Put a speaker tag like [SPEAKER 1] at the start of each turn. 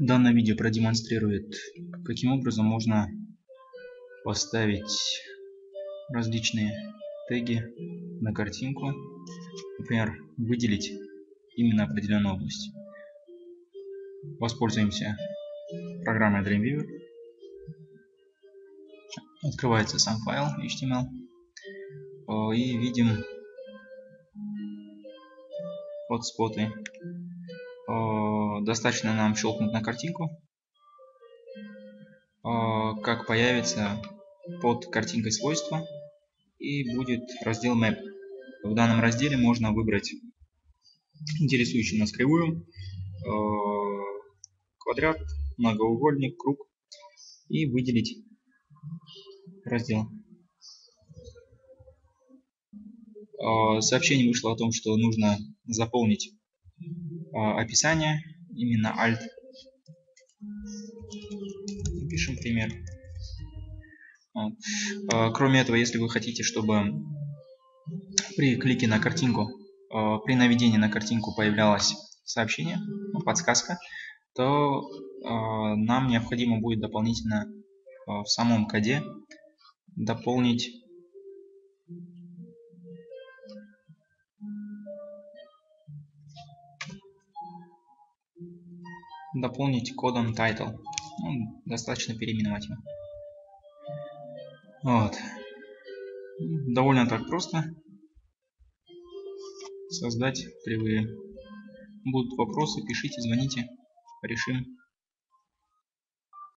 [SPEAKER 1] Данное видео продемонстрирует, каким образом можно поставить различные теги на картинку. Например, выделить именно определенную область. Воспользуемся программой Dreamweaver. Открывается сам файл HTML. Э, и видим хотспоты. Э, достаточно нам щелкнуть на картинку, э, как появится под картинкой свойства и будет раздел Map. В данном разделе можно выбрать интересующую нас кривую, квадрат, многоугольник, круг и выделить раздел. Сообщение вышло о том, что нужно заполнить описание, именно alt. Пишем пример. А, кроме этого, если вы хотите, чтобы при клике на картинку, при наведении на картинку появлялось сообщение, ну, подсказка, то нам необходимо будет дополнительно в самом коде дополнить дополнить кодом title. Ну, достаточно переименовать его. Вот. Довольно так просто создать кривые. Будут вопросы, пишите, звоните, решим.